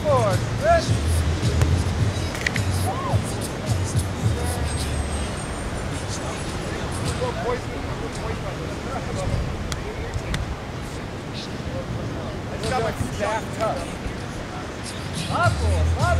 Forward, wrist. Go poison, go poison. It's got my staff tough. Up, up.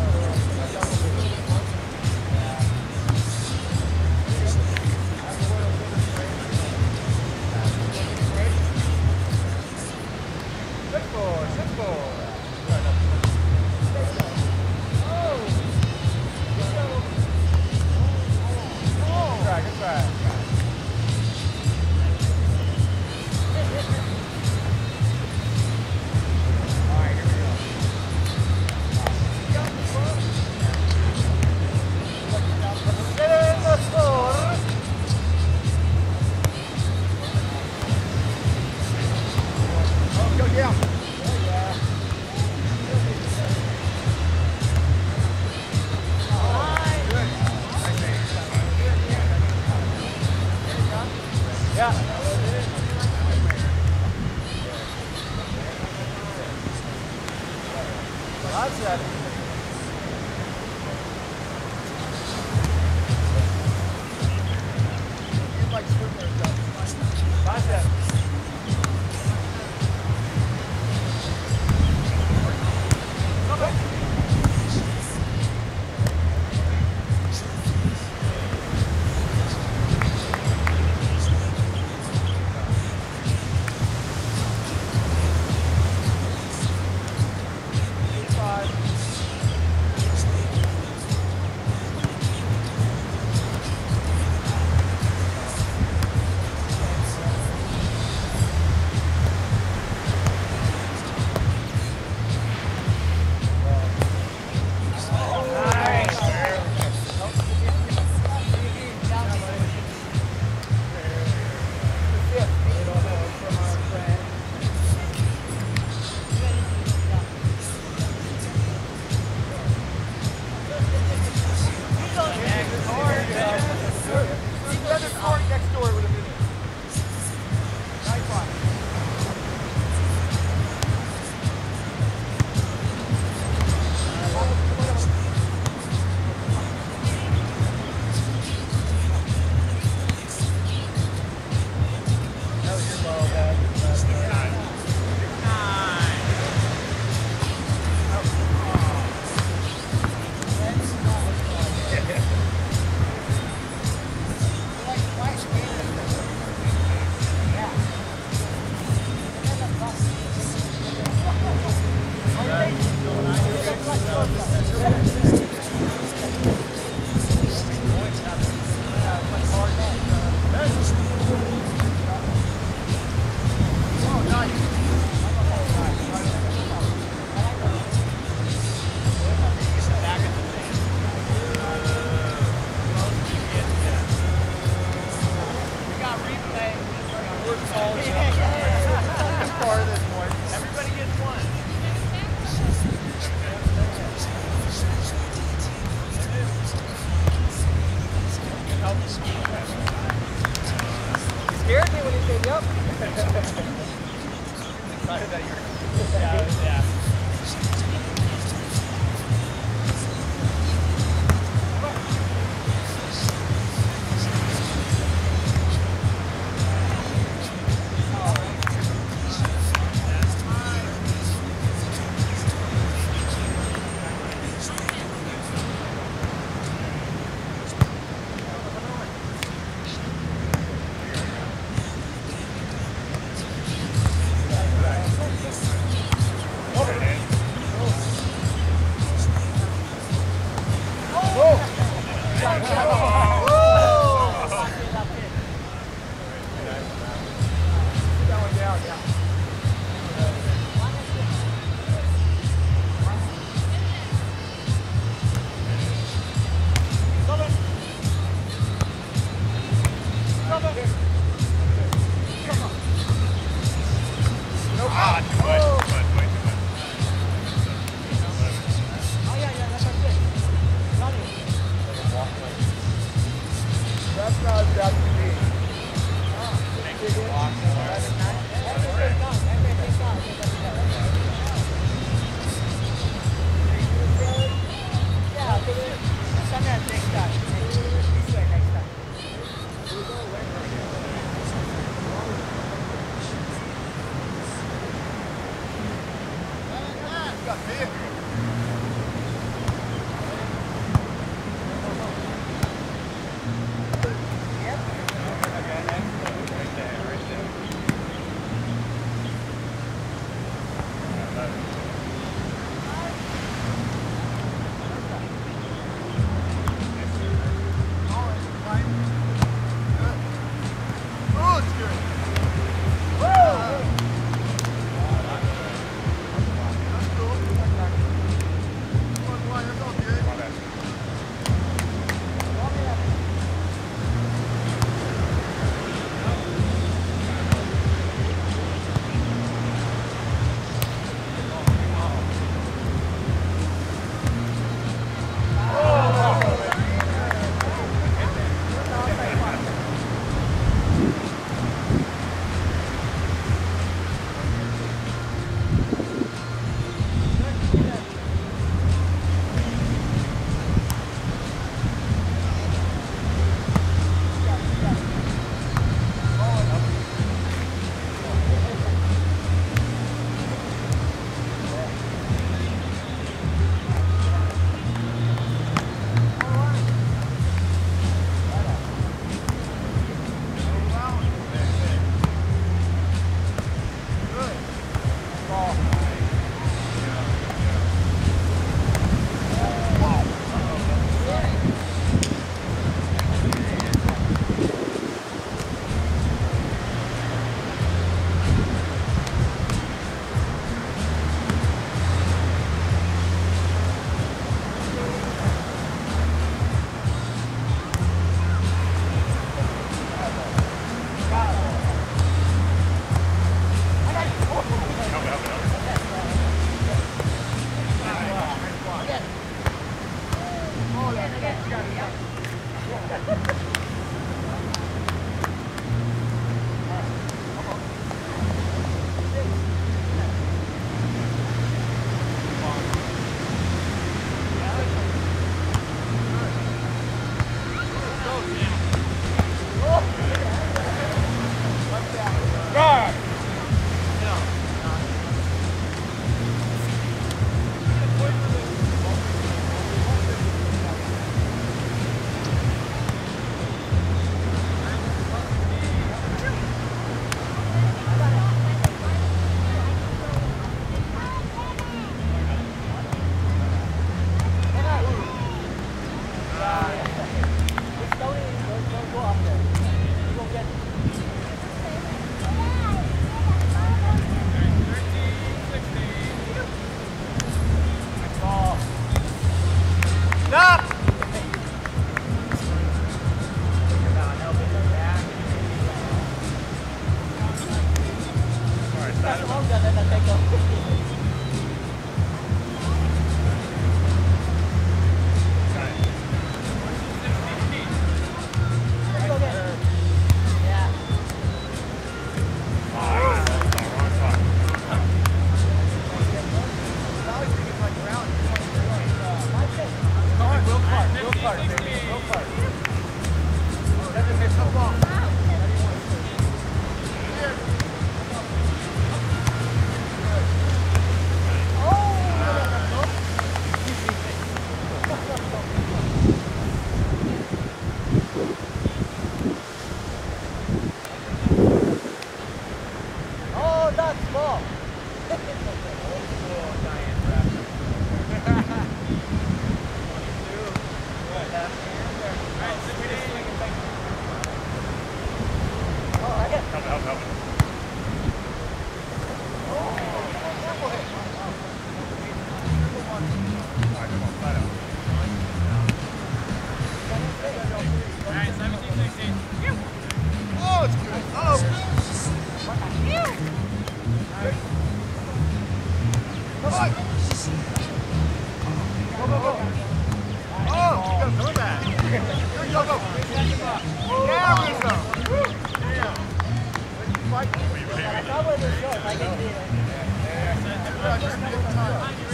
Fight. Wait, wait, wait. I thought it was good. I can do it. Yeah, yeah, yeah. Just give time.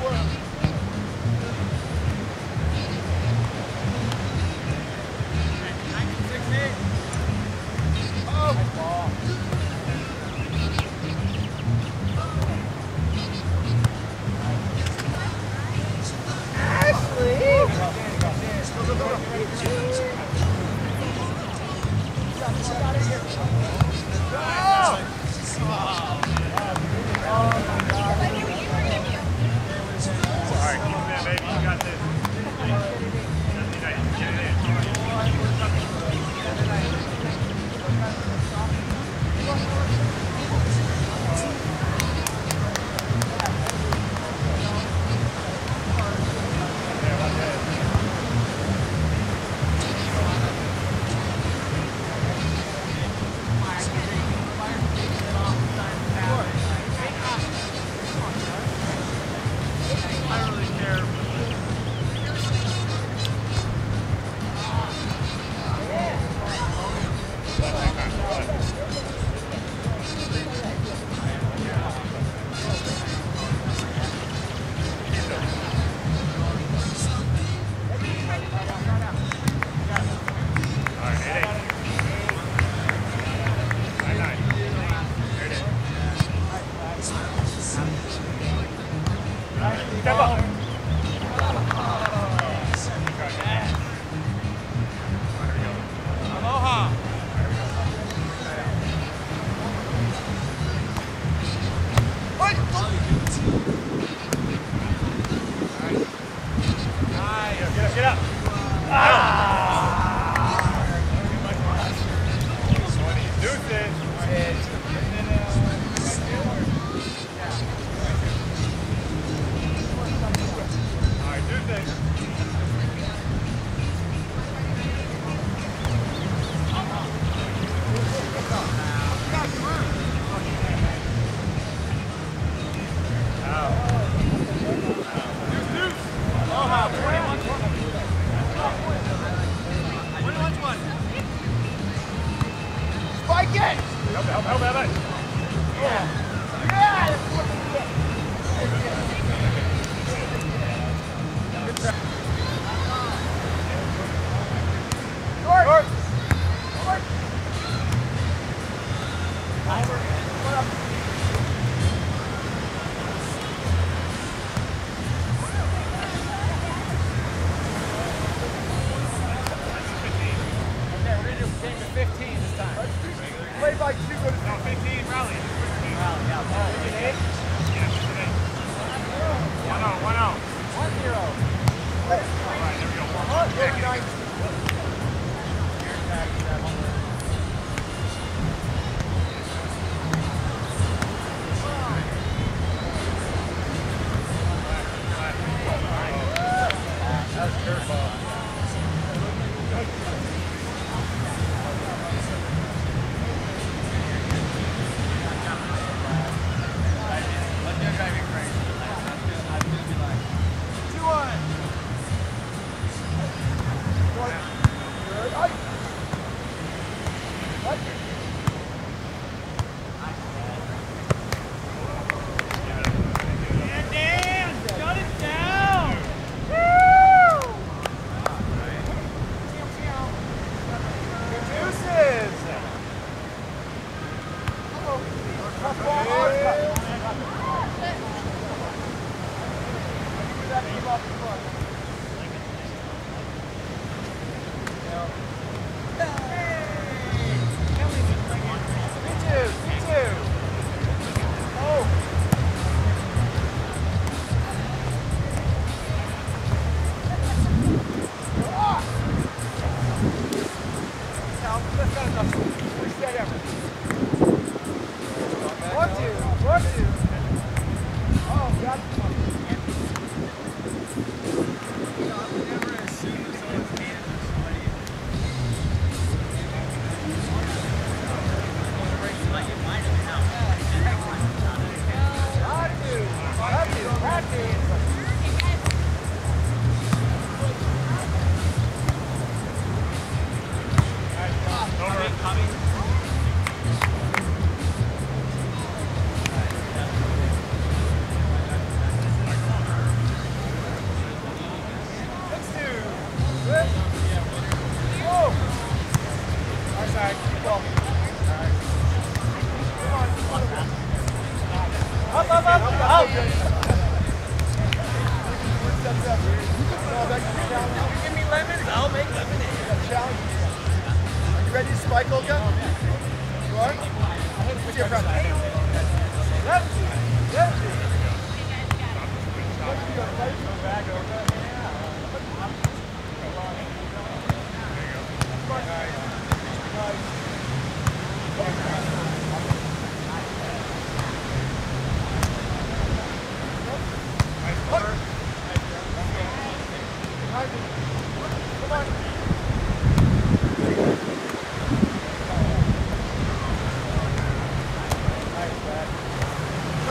Oh, God.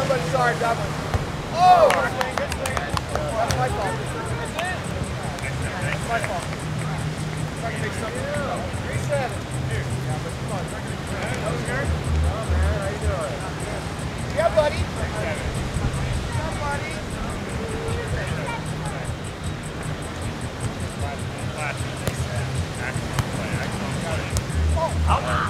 Somebody sorry, that one. Oh! Good swing, good swing. That's my fault. That's my fault. Trying to make something. Three seven. Yeah, but come on. try to make something. That was yours? Oh, man. How you doing? Yeah, buddy. Yeah, buddy. Rally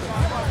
Brenda?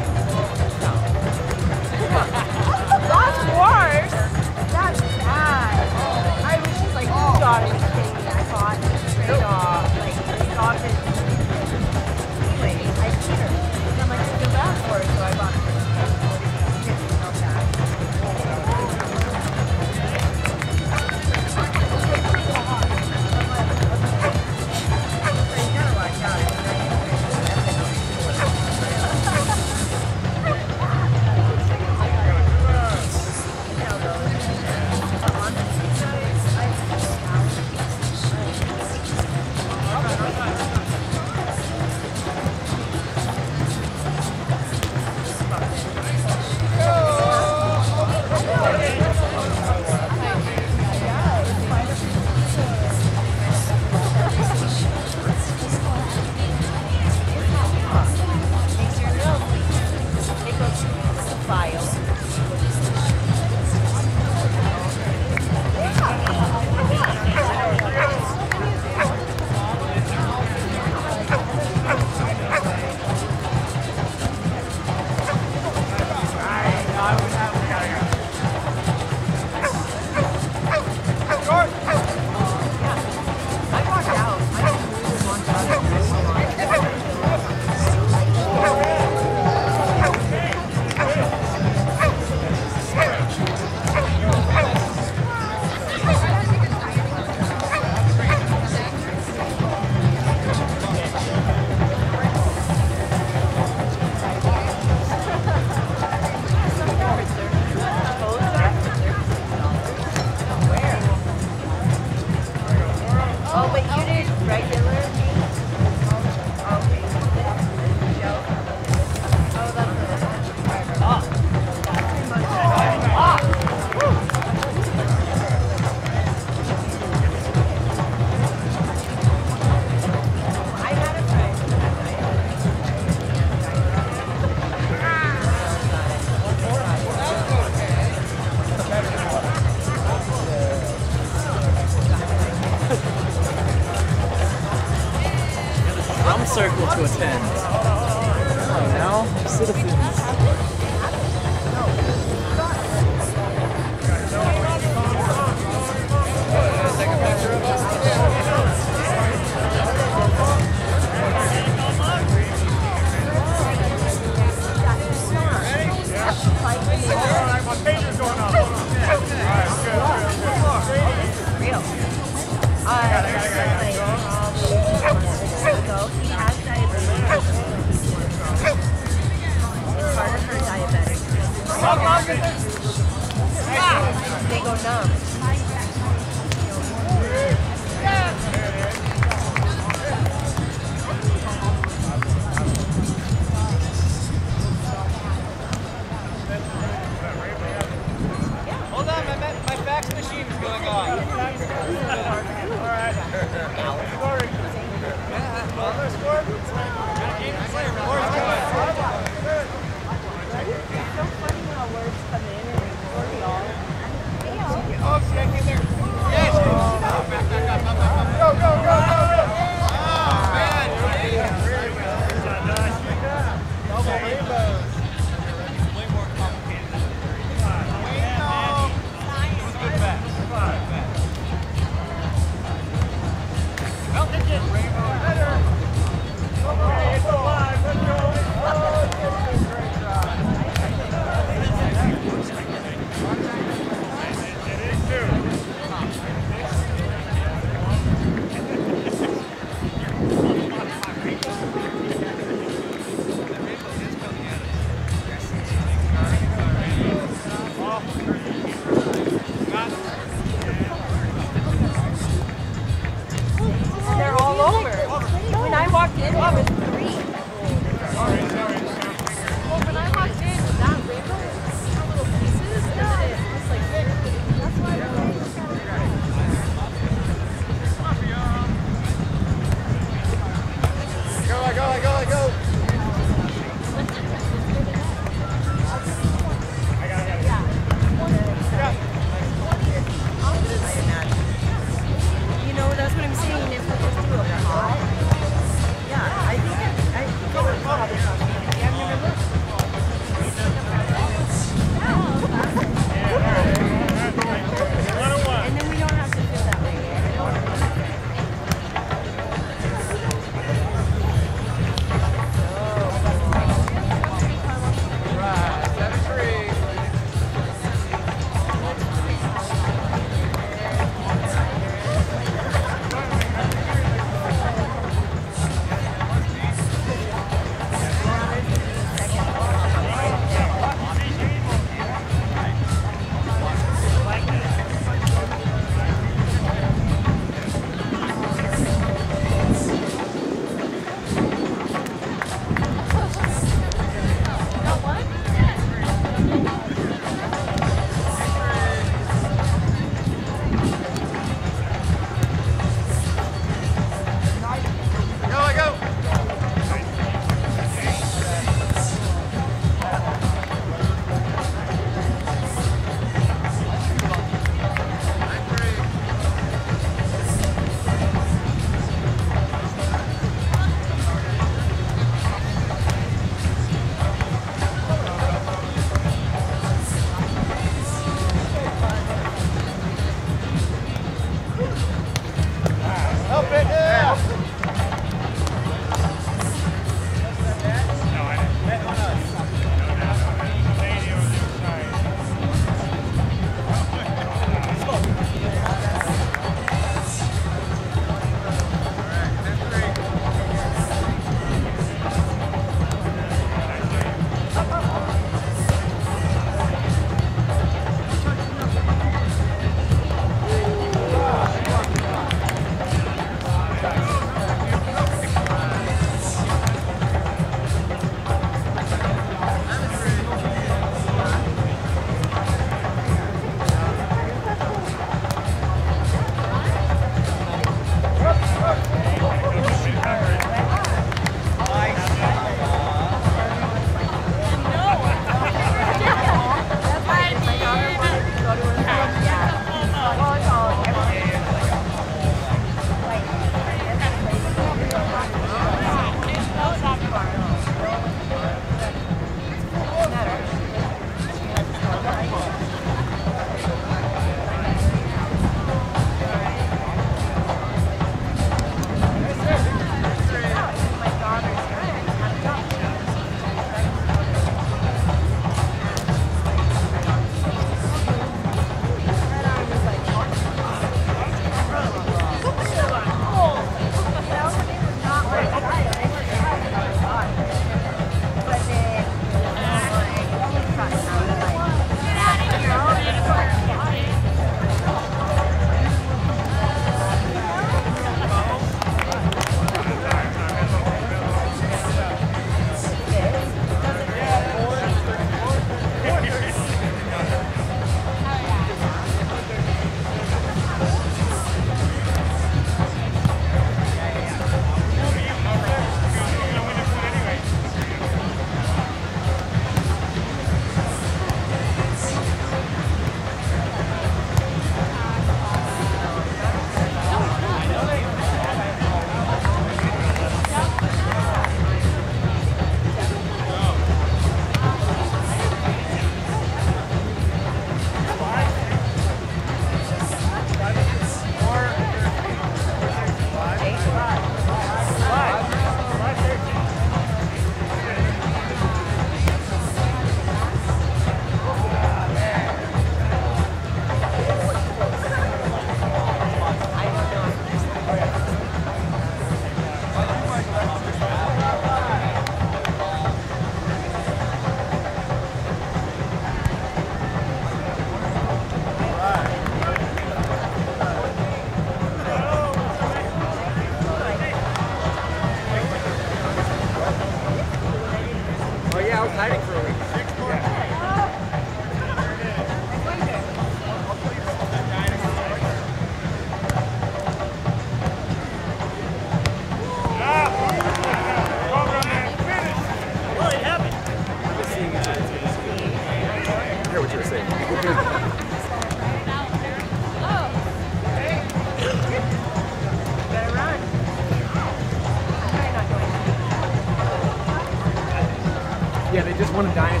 Won a dynasty,